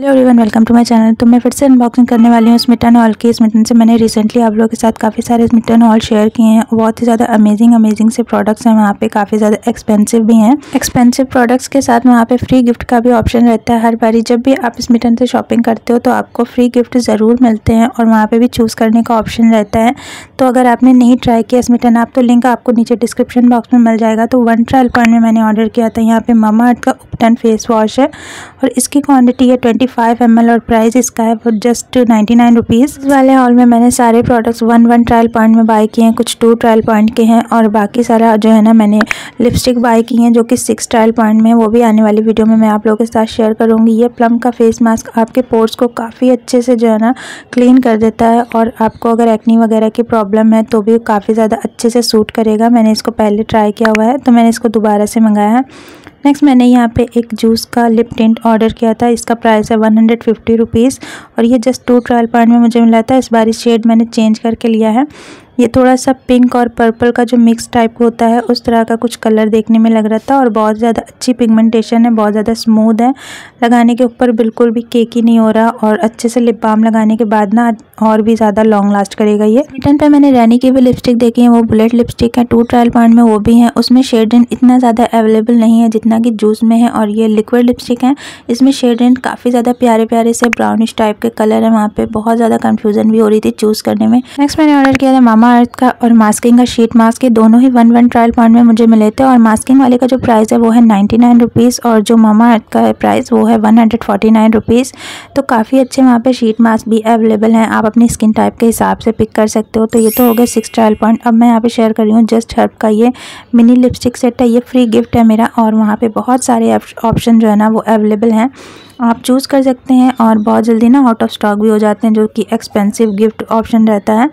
Hello everyone, welcome to my channel. तो मैं फिर से अनबॉक्सिंग करने वाली हूँ स्मिटन हॉल की। स्मिटन से मैंने रिसेंटली आप लोगों के साथ काफ़ी सारे स्मिटन हॉल शेयर किए हैं। बहुत ही ज़्यादा अमेजिंग अमेजिंग से प्रोडक्ट्स हैं। वहाँ पे काफ़ी ज़्यादा एक्सपेंसिव भी हैं। एक्सपेंसिव प्रोडक्ट्स के साथ वहाँ पे फ्री गिफ्ट का भी ऑप्शन रहता है हर बारी। जब भी आप स्मिटन से शॉपिंग करते हो तो आपको फ्री गिफ्ट ज़रूर मिलते हैं और वहाँ पर भी चूज़ करने का ऑप्शन रहता है। तो अगर आपने नहीं ट्राई किया स्मिटन आप तो लिंक आपको नीचे डिस्क्रिप्शन बॉक्स में मिल जाएगा। तो वन ट्रायल पॉइंट में मैंने ऑर्डर किया था। यहाँ पे मामा का उपटन फेस वॉश है और इसकी क्वान्टिटी है ट्वेंटी फाइव एम और प्राइस इसका है जस्ट नाइन्टी नाइन रुपीज़ वाले हॉल में मैंने सारे products one one trial point में बाय किए हैं, कुछ टू ट्रायल पॉइंट के हैं और बाकी सारा जो है ना मैंने लिपस्टिक बाय की हैं जो कि सिक्स ट्रायल पॉइंट में वो भी आने वाली वीडियो में मैं आप लोगों के साथ शेयर करूँगी। ये प्लम का फेस मास्क आपके पोर्स को काफ़ी अच्छे से जो है ना क्लीन कर देता है और आपको अगर एक्नी वगैरह की प्रॉब्लम है तो भी काफ़ी ज़्यादा अच्छे से सूट करेगा। मैंने इसको पहले ट्राई किया हुआ है तो मैंने इसको दोबारा से मंगाया है। नेक्स्ट मैंने यहाँ पे एक जूस का लिप टेंट ऑर्डर किया था। इसका प्राइस है वन हंड्रेड फिफ्टी रुपीज़ और ये जस्ट टू ट्रायल पॉइंट में मुझे मिला था। इस बार शेड मैंने चेंज करके लिया है। ये थोड़ा सा पिंक और पर्पल का जो मिक्स टाइप होता है, उस तरह का कुछ कलर देखने में लग रहा था और बहुत ज़्यादा अच्छी पिगमेंटेशन है, बहुत ज़्यादा स्मूथ है। लगाने के ऊपर बिल्कुल भी केकी नहीं हो रहा और अच्छे से लिप बाम लगाने के बाद ना और भी ज़्यादा लॉन्ग लास्ट करेगा ये। रिटर्न पर मैंने रैनी की भी लिपस्टिक देखी है, वो बुलेट लिपस्टिक है टू ट्रायल पॉइंट में वो भी है। उसमें शेड इतना ज़्यादा अवेलेबल नहीं है जितना कि जूस में है और ये लिक्विड लिपस्टिक है। इसमें शेड काफ़ी ज़्यादा प्यारे प्यारे से ब्राउनिश टाइप के कलर है, वहाँ पे बहुत ज़्यादा कन्फ्यूज़न भी हो रही थी चूज़ करने में। नेक्स्ट मैंने ऑर्डर किया था मामा अर्थ का और मास्किंग का शीट मास्क ये दोनों ही वन वन ट्रायल पॉइंट में मुझे मिले थे और मास्किंग वाले का जो प्राइस है वो है नाइन्टी नाइन रुपीज़ और जो मामा अर्थ का प्राइस वो है one hundred forty nine rupees तो काफ़ी अच्छे वहाँ पे शीट मास्क भी अवेलेबल हैं। आप अपनी स्किन टाइप के हिसाब से पिक कर सकते हो। तो ये तो हो गया सिक्स ट्रायल पॉइंट अब मैं यहाँ पे शेयर कर रही हूँ जस्ट हर्ब का ये मिनी लिपस्टिक सेट है। ये फ्री गिफ्ट है मेरा और वहाँ पर बहुत सारे ऑप्शन जो है ना वो अवेलेबल हैं। आप चूज़ कर सकते हैं और बहुत जल्दी ना आउट ऑफ़ स्टॉक भी हो जाते हैं, जो कि एक्सपेंसिव गिफ्ट ऑप्शन रहता है।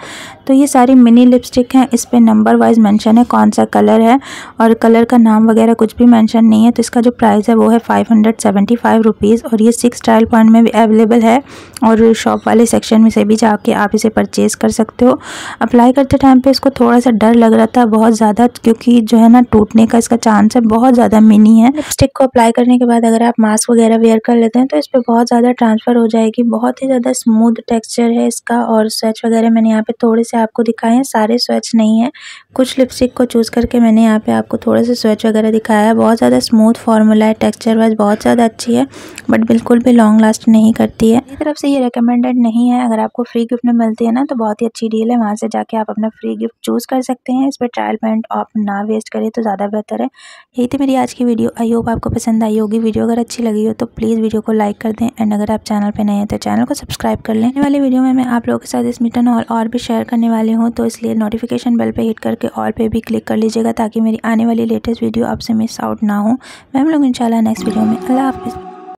तो ये सारी मिनी लिपस्टिक हैं, इस पर नंबर वाइज मेंशन है कौन सा कलर है और कलर का नाम वगैरह कुछ भी मेंशन नहीं है तो इसका जो प्राइस है वो है five hundred seventy five rupees और ये सिक्स ट्रायल पॉइंट में भी अवेलेबल है और शॉप वाले सेक्शन में से भी जाके आप इसे परचेज़ कर सकते हो। अप्लाई करते टाइम पर इसको थोड़ा सा डर लग रहा था बहुत ज़्यादा, क्योंकि जो है ना टूटने का इसका चांस है बहुत ज़्यादा मिनी है। लिपस्टिक को अप्लाई करने के बाद अगर आप मास्क वगैरह वेयर कर लेते हैं तो इस पर बहुत ज़्यादा ट्रांसफ़र हो जाएगी। बहुत ही ज़्यादा स्मूथ टेक्सचर है इसका और स्वेच वगैरह मैंने यहाँ पे थोड़े से आपको दिखाए हैं। सारे स्वेच नहीं है। कुछ लिपस्टिक को चूज़ करके मैंने यहाँ पे आपको थोड़े से स्वेच वगैरह दिखाया है। बहुत ज़्यादा स्मूथ फार्मूला है टेक्सचर वाइज बहुत ज़्यादा अच्छी है बट बिल्कुल भी लॉन्ग लास्ट नहीं करती है। मेरी तरफ़ से ये रिकमेंडेड नहीं है। अगर आपको फ्री गिफ्ट में मिलती है ना तो बहुत ही अच्छी डील है। वहाँ से जाके आप अपना फ्री गिफ्ट चूज़ कर सकते हैं। इस पर ट्रायल पेंट आप ना वेस्ट करें तो ज़्यादा बेहतर है। यही थी मेरी आज की वीडियो आई होप आपको पसंद आई होगी। वीडियो अगर अच्छी लगी हो तो प्लीज़ वीडियो को लाइक कर दें एंड अगर आप चैनल पर नए हैं तो चैनल को सब्सक्राइब कर लें। वाली वीडियो में मैं आप लोगों के साथ इस मिटन हॉल और भी शेयर करने वाली हूँ तो इसलिए नोटिफिकेशन बेल पर हिट करके ऑल पर भी क्लिक कर लीजिएगा ताकि मेरी आने वाली लेटेस्ट वीडियो आपसे मिस आउट ना हो। मैम लोग इंशाल्लाह नेक्स्ट वीडियो में अल्लाह हाफिज़।